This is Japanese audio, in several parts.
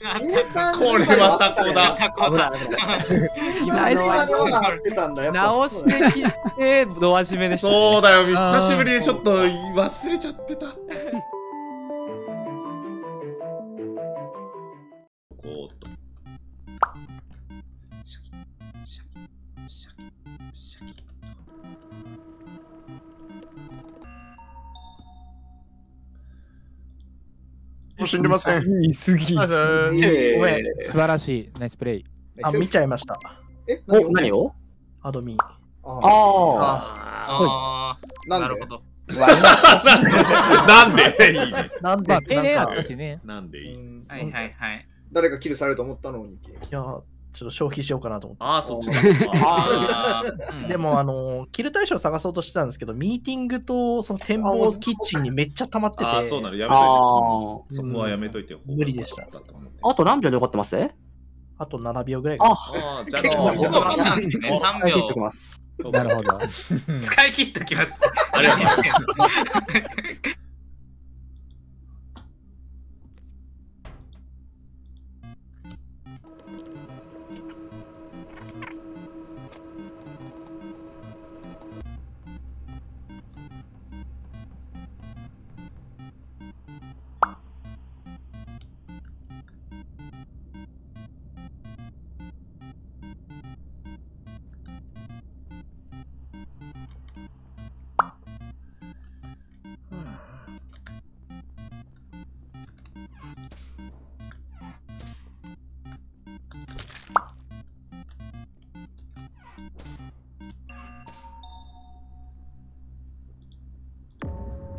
これはタコだ。タコだ。今のは合ってたんだ？よ。直してきて、ドア締めでした、ね。そうだよ、久しぶりでちょっと忘れちゃってた。死んでません。言い過ぎ。ごめん。素晴らしい。ナイスプレイ。あ、見ちゃいました。えお、何を？アドミあああ。あなんで？なるほど。なんでいいね。なんで？まあ、停電あなんかったしね。なんで？いい？うんはいはいはい。誰かキルされると思ったの？に。いや、ちょっと消費しようかなと思って。ああ、そっちあーうんでも、あの、キル対象探そうとしてたんですけど、ミーティングとその展望キッチンにめっちゃ溜まってて、ああ、そうなの、やめといて。あそこはやめといてよ。無理でしたあ。あと何秒で残ってます？あと7秒ぐらい。あ、ああ、じゃあ結構もう僕はなんですね。3秒切っときます。なるほど。使い切っときます。あれ？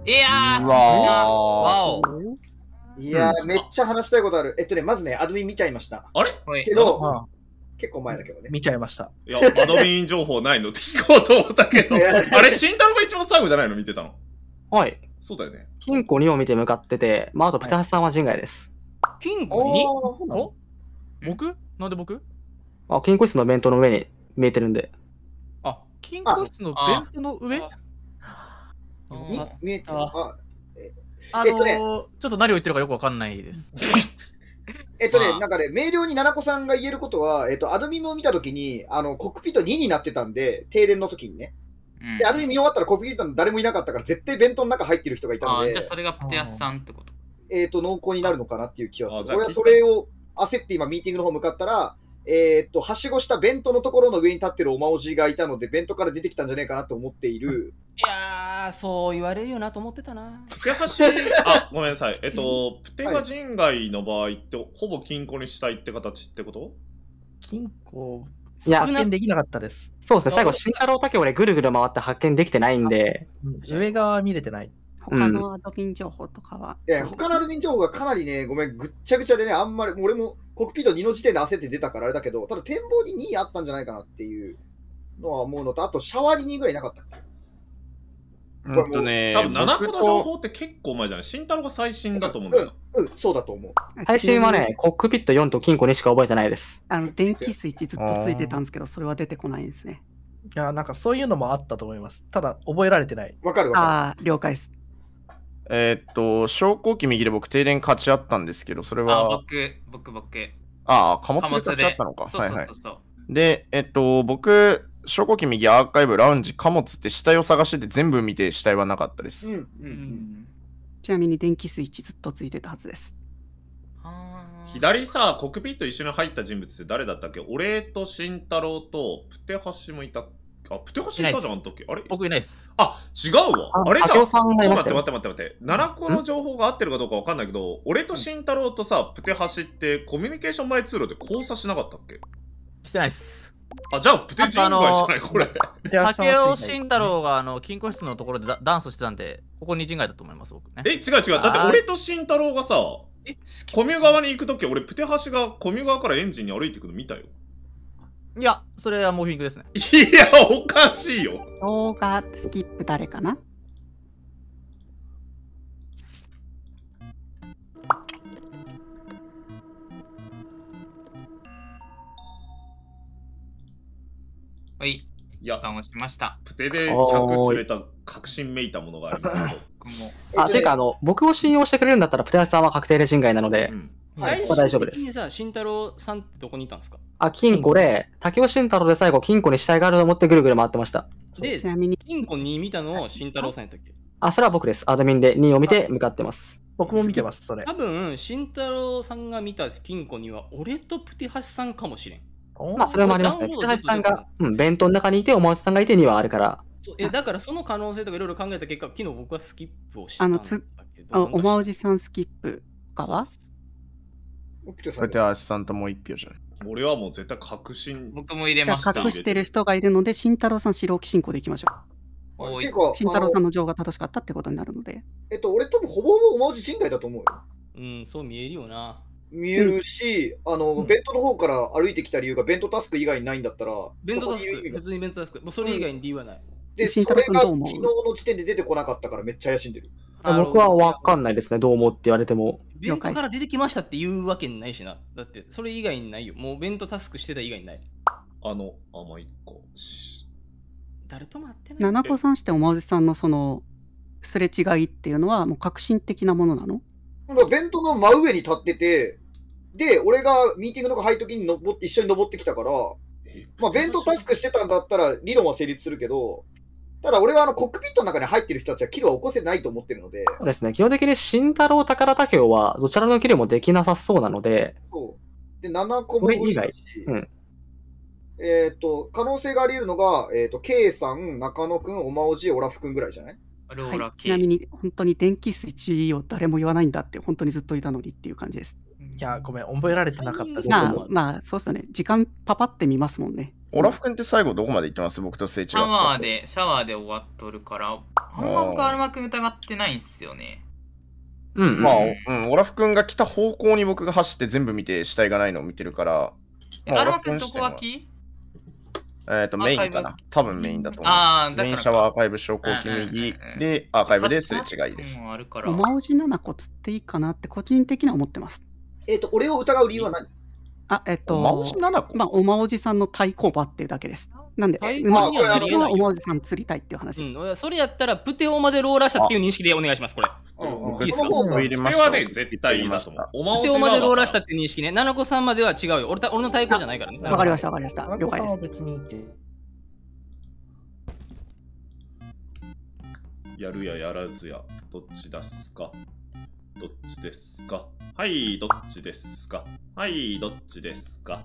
いやーうわわお。いやー、めっちゃ話したいことある。えっとね、まずね、アドミン見ちゃいました。あれ？はいけど、あ結構前だけどね。見ちゃいました。いや、アドミン情報ないの？っ て聞こうと思ったけど、あれ、慎太郎が一番最後じゃないの？見てたの？はい。そうだよね。金庫2を見て向かってて、まあ、あと、ピタハスさんは人外です。金庫に？おーお？僕？なんで僕？あ、金庫室の弁当の上に見えてるんで。あ、金庫室の弁当の上？み見えてるあ。あのーえっとね。ちょっと何を言ってるかよくわかんないです。えっとね、あ。ーなんかね、明瞭に七子さんが言えることは、えっと、アドミンを見たときに、あの、コックピット2になってたんで、停電の時にね。うん。で、アドミン見終わったらコックピットの誰もいなかったから、絶対弁当の中入ってる人がいたので。あーじゃあ、それがプテアスさんってことえっと、濃厚になるのかなっていう気はする。俺はそれを焦って今、ミーティングの方向かったら、えっと、はしごした弁当のところの上に立ってるおまおじがいたので、弁当から出てきたんじゃないかなと思っている。いやー、そう言われるよなと思ってたな。プテハシ、あ、ごめんなさい。えっと、プテが人外の場合って、ほぼ金庫にしたいって形ってこと？金庫、いや発見できなかったです。そうですね、最後、慎太郎だけ俺ぐるぐる回って発見できてないんで、うん上側は見れてない。他のアドミン情報とかは。いや、他のアドミン情報がかなりね、ごめん、ぐっちゃぐちゃでね、あんまり、俺もコックピット2の時点で焦って出たからあれだけど、ただ展望に2あったんじゃないかなっていうのは思うのと、あとシャワーに2ぐらいなかったっけ？うんとね、多分、7個の情僕報って結構前じゃない？慎太郎が最新だと思うんだよ。うん、そうだと思う。最新はね、コックピット4と金庫2しか覚えてないです。あの電気スイッチずっとついてたんですけど、それは出てこないんですね。いや、なんかそういうのもあったと思います。ただ、覚えられてない。わかるわかああ、了解です。えーっと、昇降機右で僕停電勝ち合ったんですけど、それあ、は、僕、僕、僕。ああ、貨物貨物で勝ち合ったのか。そうはいはいそうそう。そう。で、えっと、僕、昇降機右アーカイブ、ラウンジ、貨物って死体を探してて全部見て死体はなかったです。る。うん、う、うんん。ちなみに電気スイッチずっとついてたはずです。左さ、コックピット一緒に入った人物って誰だったっけ？俺と慎太郎とプテハシもいた。あ、プテハシいたじゃん、あの時。あれ？僕いないです。あ、違うわ。ああれじゃん。ちょっと待って待って待って待って。7個の情報が合ってるかどうかわかんないけど、俺と慎太郎とさ、プテハシってコミュニケーション前通路で交差しなかったっけ？してないです。あ、じゃあプテ人外じゃない、これ。竹尾慎太郎があの金庫室のところでダダンスしてたんで、ここに人外だと思います、僕ね。え、違う違う。だって俺と慎太郎がさ、え、コミュ側に行くとき、俺、プテハシがコミュ側からエンジンに歩いていくの見たよ。いや、それはモーフィングですね。いや、おかしいよ。動画スキップ誰かな？はい、いやボ、タンを押しました。プテで100釣れた確信めいたものがありますけど。僕も。あ、ていうか、あの、僕を信用してくれるんだったら、プテハスさんは確定で人外なので、うんこはいこは大丈夫ですにさ、慎太郎さんってどこにいたんですか？あ、金庫で、竹尾慎太郎で最後金庫に死体があると思ってぐるぐる回ってました。でち、なみに、金庫2見たの慎太郎さんやったっけ？あ、それは僕です。アドミンで2を見て向かってます。僕も見てます、それ多。分、慎太郎さんが見た金庫には、俺とプティハシさんかもしれん。まあ、それもありますね。ダウンロード北橋さんが、うん、弁当の中にいて、おまわしさんがいて2はあるから。そうえだからその可能性とかいろいろ考えた結果、昨日僕はスキップをしたんだあのつけど。あおまおじさんスキップかはそれでアシさんともう一票じゃない。俺はもう絶対確信。僕も入れましたあ隠してる人がいるので、慎太郎さん白置き進行でいきましょおいていうかう。慎太郎さんあのの情が正しかったってことになるので。えっと、俺多分ほぼほぼおまおじ人外だと思うよ。うん、そう見えるよな。見えるし、あの、弁当の方から歩いてきた理由が弁当タスク以外にないんだったら、弁当タスク、普通に弁当タスク。もうそれ以外に理由はない。で、そ慎太郎れが昨日の時点で出てこなかったからめっちゃ怪しんでる。僕はわかんないですね。どう思うって言われても。弁当から出てきましたって言うわけないしな。だって、それ以外にないよ。もう弁当タスクしてた以外にない。あの、あ、まあ、一個。し誰とも会ってない。七子さんしておまおじさんのその、すれ違いっていうのはもう革新的なものなの？弁当の真上に立ってて、で、俺がミーティングの中入るときに登って一緒に登ってきたから、えまあ、弁当タスクしてたんだったら理論は成立するけど、ただ俺はあのコックピットの中に入ってる人たちはキルは起こせないと思ってるので、そうですね。基本的に慎太郎、宝武雄はどちらのキルもできなさそうなので、そう。で、7個も以外。し。うん。えっ、と、可能性があり得るのが、えっ、と、K さん、中野くん、おまおじ、オラフくんぐらいじゃない？はい、ちなみに本当に電気スイッチを誰も言わないんだって本当にずっといたのにっていう感じです。いや、ごめん、覚えられてなかったです。まあまあそうっすよね。時間パパって見ますもんね。オラフ君って最後どこまで行ってます？僕とすれ違った。シャワーで、シャワーで終わっとるから、あんま僕アルマ君疑ってないんすよね。うん、うん。まあ、うん、オラフ君が来た方向に僕が走って全部見て死体がないのを見てるから、まあえアルマ君どオラフ君こ脇えっ、と、メインかな。多分メインだと思います。あーだからメインシャワーアーカイブ昇降機右で、アーカイブですれ違いです。うんあるからお。まおじ7個釣っていいかなって個人的には思ってます。えっ、と、俺を疑う理由は何？あ、えっと、おまおじ7個まあ、おまおじさんの対抗馬っていうだけです。なんで、馬にはおまおじさん釣りたいっていう話です。うん、それやったら、プテオまでローラーしたっていう認識でお願いします、これ。うんうん僕、その方が入れはね、絶対いいなと思う。おまおプテオまでローラーしたっわていう認識ね。七子さんまでは違うよ。俺た俺の対抗じゃないからね。わかりました、わかりました。了解です。別に。やるややらずや、どっちですかどっちですか？はい、どっちですか？はい、どっちですか？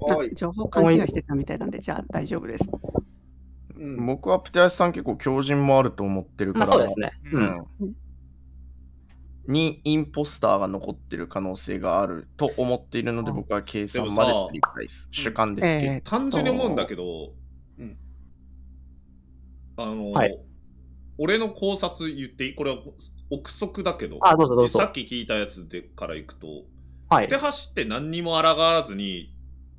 はい。あ情報勘違いしてたみたいなんで、じゃあ大丈夫です。うん、僕はプテアシさん結構強靭もあると思ってるから、まあそうですね。う。うんん。にインポスターが残ってる可能性があると思っているので、僕は計算まで釣りたいです。主観ですけど。えー単純に思うんだけど、うん。あの、はい。俺の考察言っていい？これは憶測だけど、あどうぞどうぞ。さっき聞いたやつでからいくと、はい。ふて。走って何にも抗わずに、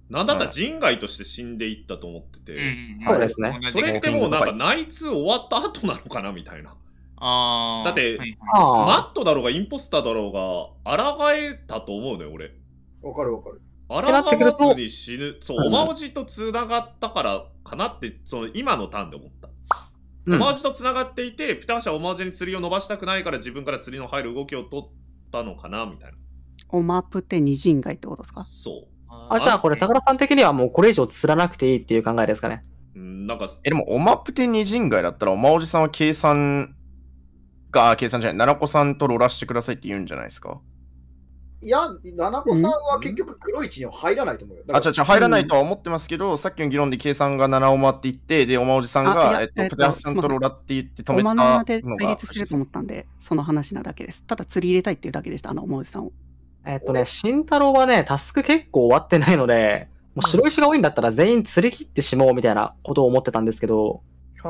なんだったら人外として死んでいったと思ってて、うんそうですね。それってもうなんかナイツ終わった後なのかなみたいな。あー。だってはいあマットだろうがインポスターだろうが、抗えたと思うのよ、俺。わかるわかる。抗なってくるとわずに死ぬ。そう、うんおまおじとつながったからかなって、その今のターンで思った。うんおまおじとつながっていて、ピターシャはおまおじに釣りを伸ばしたくないから自分から釣りの入る動きを取ったのかなみたいな。おまぷて二人街ってことですか？そあ、じゃあこれ、高田さん的にはもうこれ以上釣らなくていいっていう考えですかね。う。うんなんか、え、でも、おまぷて二人街だったら、おまおじさんは計算が、あ計算じゃない、奈良子さんとロラしてくださいって言うんじゃないですか？いや、七子さんは結局黒い位置には入らないと思うよ。だあ、ちゃちゃ入らないとは思ってますけど、さっきの議論で計算が7を回っていって、で、おまおじさんが、やえっと、えっとプテアシさんとロラって言って止おめたまのが対立してると思ったんで、その話なだけです。ただ釣り入れたいっていうだけでした、あのおまおじさんを。えっとね、慎太郎はね、タスク結構終わってないので、もう白石が多いんだったら全員釣り切ってしまおうみたいなことを思ってたんですけど、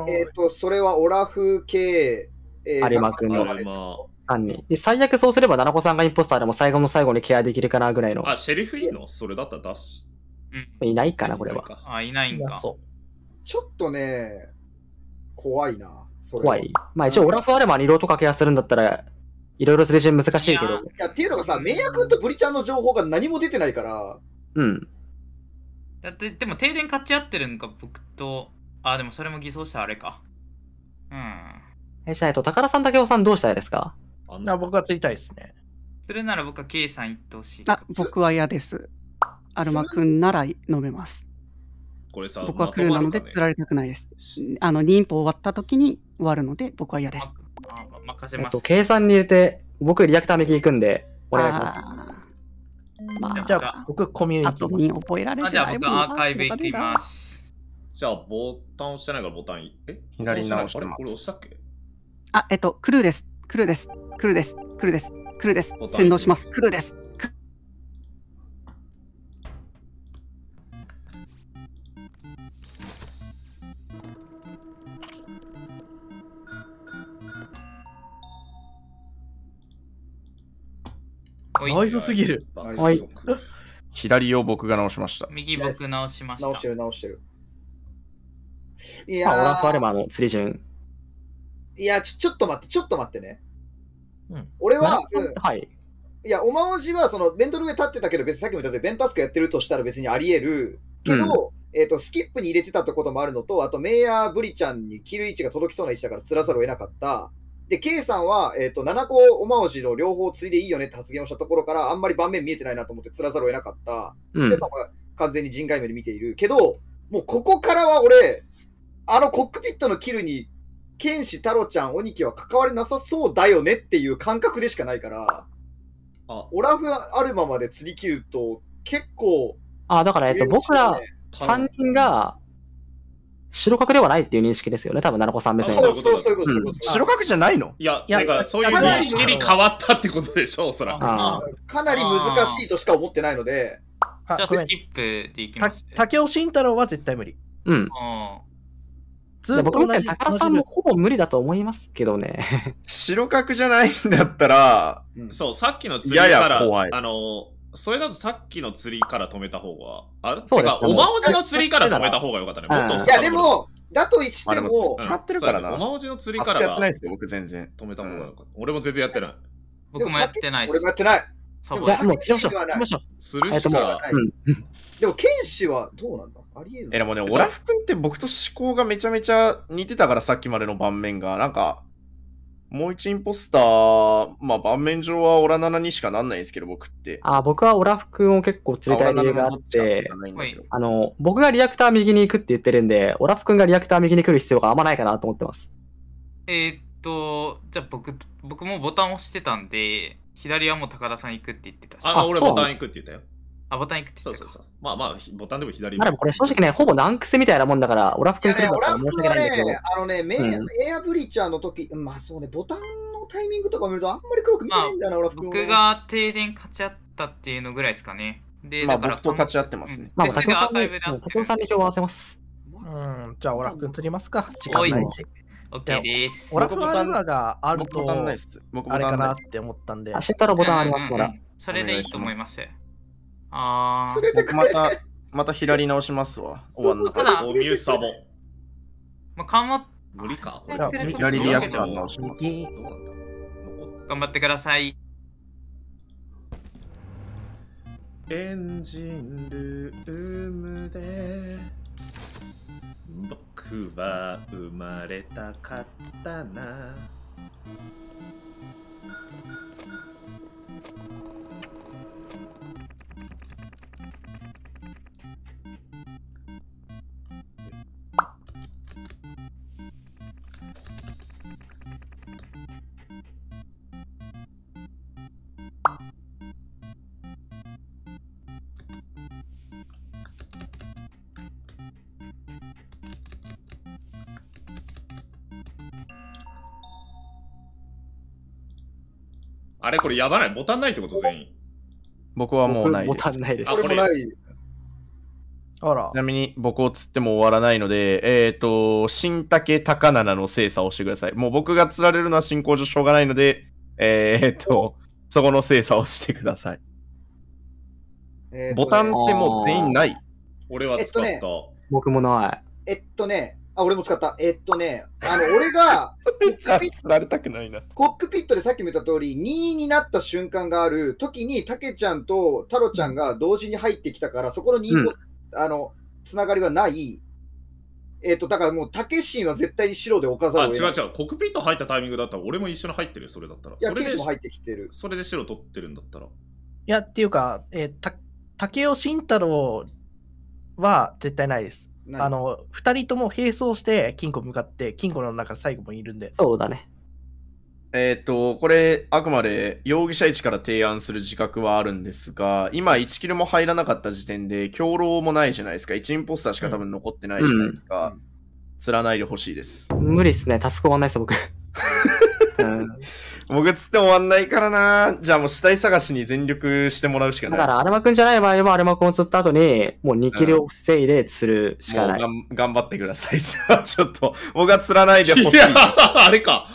えっ、と、それはオラフ系、え有馬君の中野ま3人。で、最悪そうすれば、奈々子さんがインポスターでも最後の最後にケアできるかなぐらいのあ、。あ、シェリフいいの？それだったら出し。いないかな、これは。あ、いないんか。そちょっとね、怖いな。それは怖い。まあ一応、オラフ・アレマンに色と掛け合わせるんだったら、いろいろすれ違い難しいけどいや。っていうのがさ、メイヤ君とブリちゃんの情報が何も出てないから、うん。だって、でも停電勝ち合ってるんか、僕と。あ、でもそれも偽装したあれか。え、じゃあ、えっと、高田さん、竹雄さんどうしたいですか？あんなあ僕は釣りたいですね。するなら僕は K さん行ってほしい。あ、僕は嫌です。アルマくんなら飲めます。これさ、僕はクルーなので釣られたくないです。しあの、忍法終わった時に終わるので、僕は嫌です。あま任せますえっと、。計算に入れて、僕、リアクター右行くんで、お願いします。まじゃあ僕、コミュあ、ニティ後に覚えられてあじゃあ僕アーカイブ行きます。じゃあ、ボタン押してないからボタンい、え？左直してますあれ？これ押したっけ？あ、えっと、クルーです。クルーです。クルーです。クルーです。クルーですボタ。ン先導します。クルーです。クおいナイスすぎる。はい左を僕が直しました。右僕直しました。直してる直してる。いまあ、オラやフアルマの釣り順。ー、いやちょ、ちょっと待って、ちょっと待ってね。うん俺は、うんはい。いや、おまおじは、その、ベントの上立ってたけど、別にさっきも言ったように、ベンタスクやってるとしたら別にあり得る。けど、えっ、と、スキップに入れてたってこともあるのと、あと、メイヤーブリちゃんに切る位置が届きそうな位置だから、釣らざるを得なかった。で、K さんは、えっ、と、7個おまおじの両方ついでいいよねって発言をしたところから、あんまり盤面見えてないなと思って釣らざるを得なかった。うん K さんは完全に人外目で見ている。けど、もうここからは俺、あのコックピットのキルに、剣士太郎ちゃん、鬼木は関わりなさそうだよねっていう感覚でしかないから、あ、オラフアルマまで釣り切ると、結構、あ、だから、えっと、僕ら3人が、白角ではないっていう認識ですよね、多分、奈良子さん目線はそう。そうそういうこと、そういうこと。白角じゃないの？いや、いやなんかそういうかなり認識に変わったってことでしょ、おそらく。あかなり難しいとしか思ってないので、じゃあスキップで行きたます。竹尾慎太郎は絶対無理。うん。あずっと同じ僕の目線、高田さんもほぼ無理だと思いますけどね。白角じゃないんだったら、そう、さっきの釣りやから、や怖いあの、それだとさっきの釣りから止めた方が、あ、そうですてか、おまおじの釣りから止めた方がよかったね。うんもっといや、でも、だとしてもも、うん使ってるからなおまおじの釣りからがこやってないですよ、僕全然。止めた方がよかった。俺も全然やってない。僕もやってない俺も。やってない。サボいや、もう、竹行きましょう。行きましょう。するしか、ないうん。でも、剣士はどうなんだ？え、でもね、オラフ君って僕と思考がめちゃめちゃ似てたから、さっきまでの盤面が。なんか、もう一インポスター、まあ盤面上はオラ7にしかなんないんですけど、僕って。あ、僕はオラフ君を結構釣りたい理由があっあオラ7のどちかってあの、僕がリアクター右に行くって言ってるんで、オラフ君がリアクター右に来る必要があんまないかなと思ってます。えーっと、じゃあ僕、僕もボタン押してたんで、左はもう高田さん行くって言ってたし。あ、俺ボタン行くって言ったよ。あ、ボタン行くって言ってたかそうそうそう。まあまあ、ひボタンでも左まあでもこれ正直ね、ほぼ難癖みたいなもんだから、オラフいやね、君来るんだったらオラフ申し訳ないんだけどはね、、あのね、メイうんエアブリーチャーの時、まあそうね、ボタンのタイミングとかを見ると、あんまり黒く見てないんだよな、オラフ君はね僕が停電勝ち合ったっていうのぐらいですかね。で、まあだから僕と勝ち合ってますね。まあ、でそれでアー竹尾さんに、カイブであって竹尾さんに票を合わせます。うん、じゃあ、オラフ君釣りますか。時間ないし。OK です。オラフアルマがあるとあれ。かないって思ったんであ、。慎太郎ボタンあります、まだうんうんうん。それでいいと思います。あー連れてくれ。僕また、また左直しますわ。終わんなかった。おミューサボ。まあ、かも無理か。左リアクター直します。頑張ってください。エンジンルームで僕は生まれたかったなあれこれやばない？ボタンないってこと？全員僕はもうないボです。タンないですあ。これもない。あらち。なみに僕を釣っても終わらないので、えっ、と、新竹高七の精査をしてください。もう僕が釣られるのは進行上しょうがないので、えっ、と、そこの精査をしてください。えーとねボタンってもう全員ない。俺は使った、えっ僕もない。えっとね、あ、俺も使った。えっとね、あの、俺が、じゃあ釣られたくないな。コックピットでさっきも言った通り、2位になった瞬間がある時に、たけちゃんと太郎ちゃんが同時に入ってきたから、そこの2位ポス、あの、つながりはない。えっ、と、だからもう、たけしんは絶対に白で置かざ、るを得ない。違う違う。コックピット入ったタイミングだったら俺も一緒に入ってる、それだったら。いや、ケイシも入ってきてる。それで白取ってるんだったら。いや、っていうか、えーた竹尾慎太郎は絶対ないです。何？あの、二人とも並走して金庫向かって、金庫の中最後もいるんで。そうだね。えっ、と、これ、あくまで容疑者位置から提案する自覚はあるんですが、今1キルも入らなかった時点で、兵糧もないじゃないですか。1インポスターしか多分残ってないじゃないですか。うん釣らないでほしいです。無理っすね。タスク終わんないっす、僕。うん僕釣って終わんないからな。じゃあもう死体探しに全力してもらうしかないです。だから、アルマくんじゃない場合は、アルマくんを釣った後に、もう2キルを防いで釣るしかない。もうがん頑張ってください。じゃあちょっと、僕は釣らないでほしい。いや、あれか。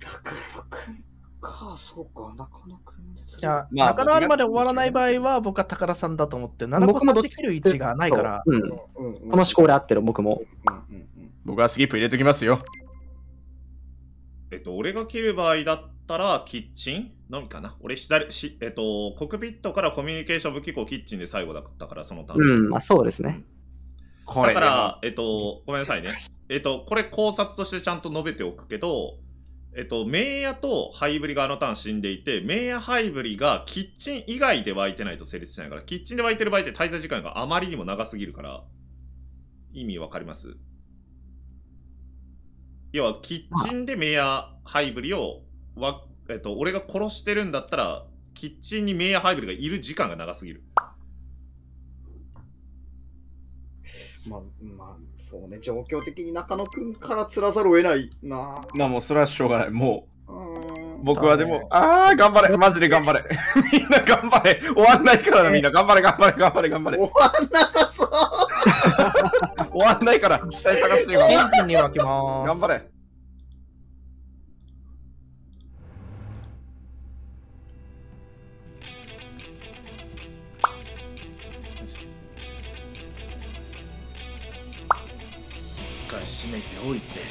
中野くんか、そうか、中野くんですいや、まあ中野あるまで終わらない場合は、僕は宝さんだと思って、七個さんできる位置がないから、うん。この思考で合ってる、僕も。うんうんうん僕はスキップ入れときますよ。えっと、俺が切る場合だったら、キッチン？のみかな？俺左、しえっと、コックピットからコミュニケーション武器庫キッチンで最後だったから、そのターン。うん、まあそうですね。こだから、えっと、ごめんなさいね。えっと、これ考察としてちゃんと述べておくけど、えっと、メイヤとハイブリがあのターン死んでいて、メイヤハイブリがキッチン以外で湧いてないと成立しないから、キッチンで湧いてる場合って滞在時間があまりにも長すぎるから、意味わかります？要は、キッチンでメイヤハイブリをわ、えっと、俺が殺してるんだったら、キッチンにメイヤハイブリがいる時間が長すぎる。まあ、まあ、そうね、状況的に中野くんから釣らざるを得ないな。まあもうそれはしょうがない。もう僕はでも、あー、頑張れ。マジで頑張れ。みんな頑張れ。終わんないからな、みんな。頑張れ、頑張れ、頑張れ、頑張れ。終わんなさそう 終わんないから、死体探してよ。エンジンに分けます。頑張れ。一回閉めておいて。はい。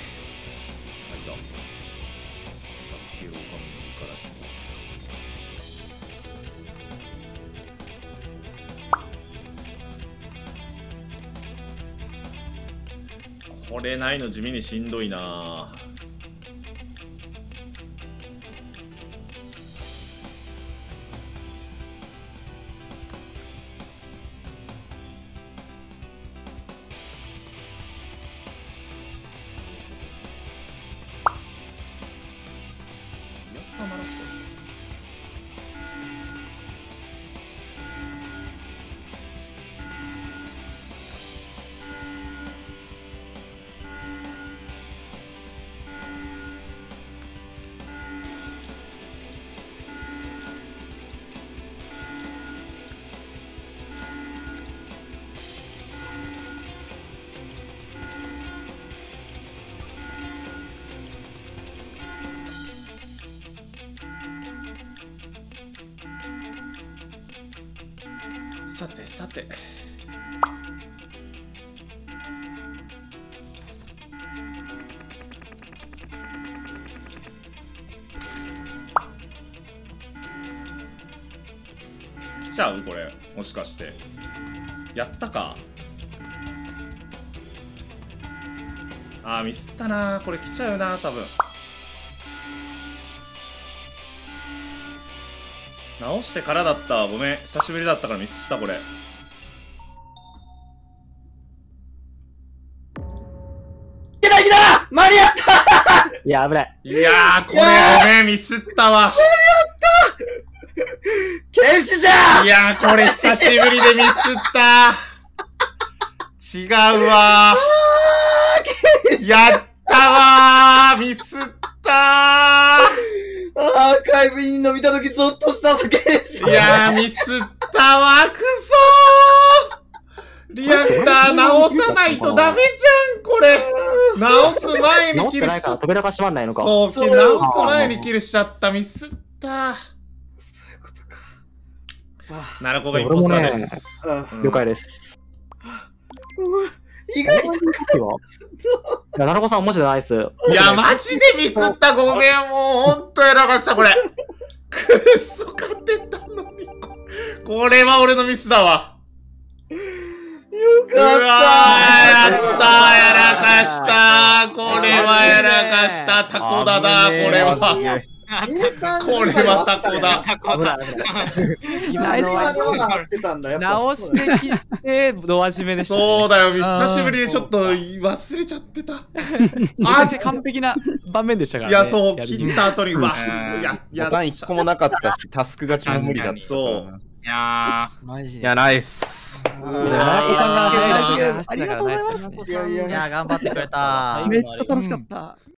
これないの地味にしんどいなさてさて。来ちゃうこれもしかして。やったか。あーミスったなこれ来ちゃうな多分。直してからだった。ごめん。久しぶりだったからミスったこれ。いけないけだ間に合った! いや、危ない。いやーこれごめん。ミスったわ。剣士じゃいやーこれ久しぶりでミスった。違うわ。ーやったわーミスったアーカイブインの見たときゾッとしたぞ、剣士ーいやーミスったわくそーリアクター直さないとダメじゃんこれ直す前に直ってないからキルしちゃった扉が閉まんないのか。そう、そう直す前にキルしちゃった、ミスった。そういうことか。ナラコがインポスター俺もねです。あうん了解です。意外といや、なるこさん文字でないっす。いや、マジでミスった。ごめん、もう、ほんとやらかした、これ。くっそ、勝てたのに。これは俺のミスだわ。ようわーやったーやらかしたーこれはやらかしたタコだなこれはこれはタコだタコだ今のは合ってたんだよ。直してきて、ドア締めでした、ね。そうだよ久しぶりでちょっと忘れちゃってためちゃくちゃ完璧な場面でしたからね。いやそう切った後にうわうんややン一個もなかったし、タスクがちも無理だった。そういやマジで。いや、ナイス。いや、頑張ってくれた。めっちゃ楽しかった。